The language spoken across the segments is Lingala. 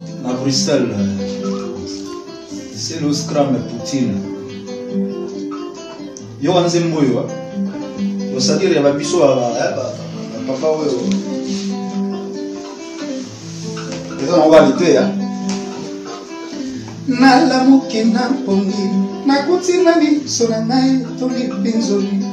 Na Bruxelles, c'est le scram Poutine. Yo anze mboyo, hein? Yo sadire ya babiso ba papa oyo. Eza na wali te, hein? nalamuki na mpongi nakuti na miso na ngai toli pinzoli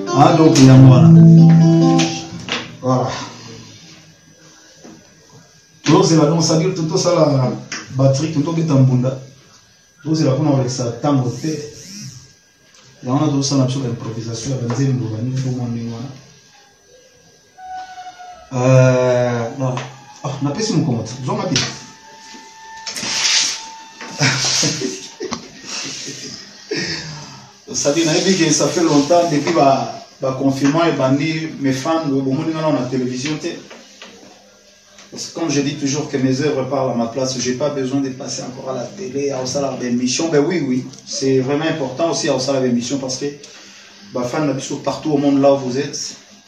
Ah, donc il y a moi là. Voilà. tozela donc sadire to tosala batrik to tobeta mbunda tozela mpona kolekisa ntango te yango na tozosala biso baimprovisation ya banzembo banini bomwa ndenge wana Euh, non. Oh, napesi mokongo te zonga te osali nayebi ke ça fait longtemps depuis ba baconfinement ebandi mes fans bomoni ngai na télévision te parce que comme je dis toujours que mes œuvres parlent à ma place j'ai pas besoin de passer encore à la télé à osala baémission ben oui oui c'est vraiment important aussi à osala baémission parce que bafan na biso partout au monde là où vous êtes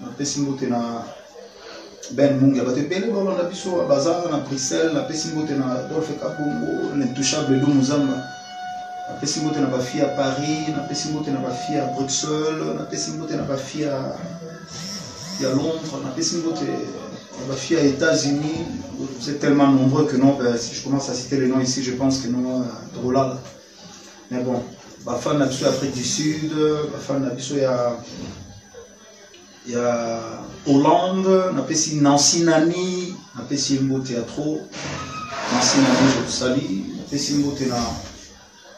napesi mbote na ben mungi bato ebele balonda biso baza na bruxelles napesi mbote na adolphe kabongo l'intouchable edo mozamba napesi mbote na bafi ya paris napesi mbote na bafi ya bruxelles napesi mbote na bafi ya ya londres napesi mbote na bafi ya états-unis vous êtes tellement nombreux que non ben, si je commence à citer les noms ici je pense que non euh, tolala mais bon bafani na biso ya afrique du sud bafani na biso ya ya hollande napesi nancy nani napesi ye mbote ya trop nancy nani tosali napesi mbote na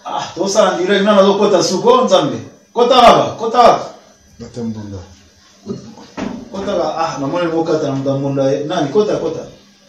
ah tosala direct na nazokota suko nzambe kota baba kota baba batambunda kota ba ah namoni mokata na mutambunda nani kota kota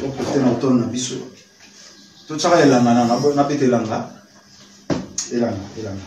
tokote na tolo na biso totyaka elanga na nabeta elanga elanga elanga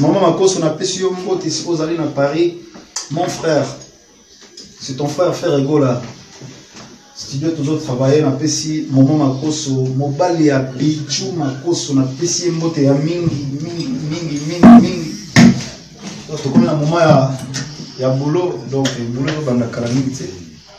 Maman Makoso, na pesi yo mbote si ozali na Paris. Mon frère, c'est ton frère Ferre Gola. Studio toujours travailler na pesi Maman Makoso, mobali ya Bichu Makoso na pesi mbote ya mingi mingi mingi mingi mingi. Tokomi na moment ya ya boulot donc boulot banda kala mingi te.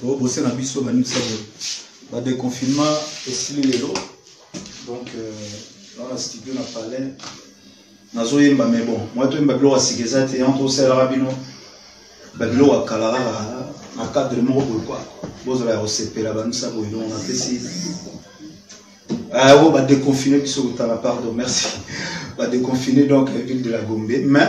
tokobose na biso banimisa boye badeconfinement esili lelo donc euh, na studio na palais nazoyemba mais bon moi toyemba biloko ya sika eza te yango tosalaka bino babiloko ya kala kaka na cadre moko boye kua bozala ya kosepela banimisa boye donc napesi oyo badeconfine biso kotala pardon merci badeconfine donc ville de la gombe mais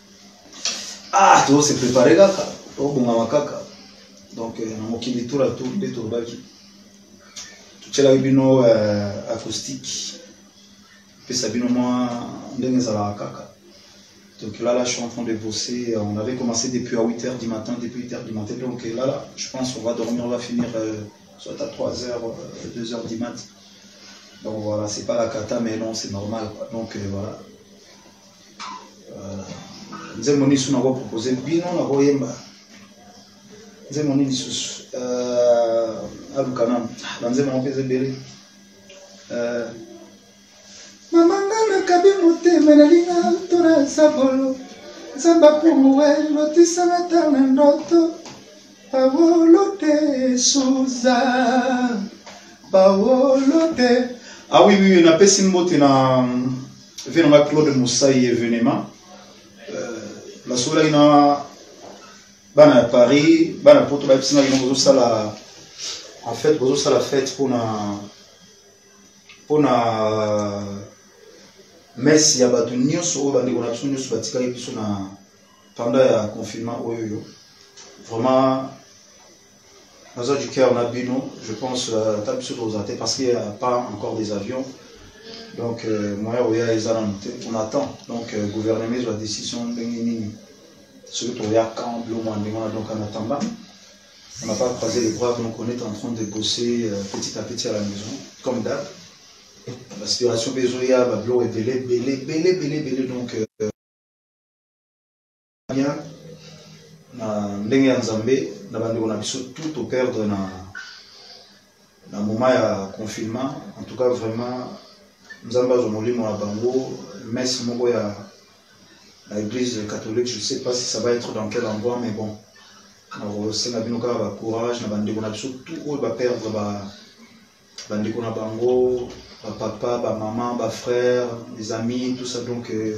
ah to se préparer kaka to bongama kaka donc euh, na mokili tour à tour nde tolobaki totyelaki bino euh, acoustique pesa bino mwa ndenge ezalaka kaka donc là là je suis en train de bosser on avait commencé depuis à 8 heures du matin depuis 8 heures du matin donc là là je pense on va dormir on va finir euh, soit à 3 heures euh, 2 heures du mat donc voilà c'est pas la cata mais non c'est normal quoi. donc euh, voilà Voilà. Nzembo nini sous nako proposer bino nako yemba. Nzembo nini sous euh aluka na ba nzembo moko peze bere. Euh Mama ngana kabi motema na linga tora sabolo. Nzamba pumuwe lotisa na tana ndoto. Paolo te Suza. Paolo te. Ah oui oui, napesi mbote na vie na nga claude mosai evenement euh, nasololaki na bana ya paris bana poto bayebisi ngai no bozosala en fait bozosala fete mpona mpona euh, messe ya bato nyonso oyo bandeko na biso nyonso batikaki biso na pendant ya confinement oyo yo vraiment naza du cœur na bino je pense euh, ata biso tokozala te parce qu'il y a pas encore des avions donc euh, moyen oya eza nanu te on attend donc euh, gouvernement ezwa décision ndenge nini soki toya camp biloko ya ndenge wana donc en attendant on n'a pas croisé les bras donc on est en train de bosser euh, petit à petit à la maison comme d'hab baspiration mpe ezoya babiloko ebele ebele ebele ebele ebele donc euh, bien na ndenge ya nzambe na bandeko na biso tout au perdre na na moment ya confinement en tout cas vraiment nzambe azwa molimo na bango messe moko ya na église catholique je sais pas si ça va être dans quel endroit mais bon nakosenga bino kaka bacourage na bandeko na biso tout oyo baperdre ba bandeko na bango bapapa bamama bafrère les amis tout ça donc euh,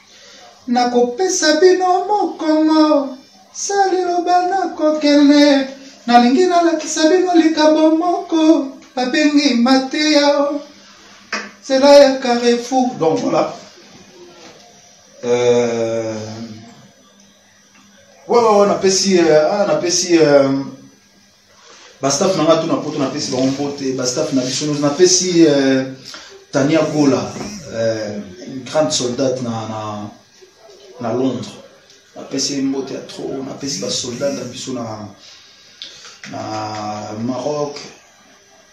nakopesa bino mokongo saliloba nakokende nalingi nalakisa bino likambo moko babengi mateya nzela ya carrefour donc voilà euh... ouais, ouais, ouais, napesi euh, ah, napesi euh... bastaff na ngai to na poto napesi bango mbote bastaff na biso nyonso napesi euh, tania gola euh, grande soldate na, na, na londres napesi ye mbote ya trop napesi basoldat na biso na, na maroc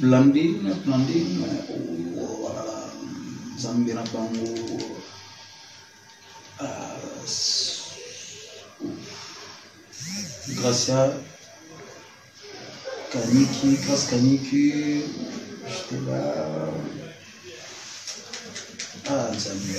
Blandine, Blandine, Nzambe na bango Gracia Kaniki, Grace Kaniki, j'étais là. Ah, Nzambe.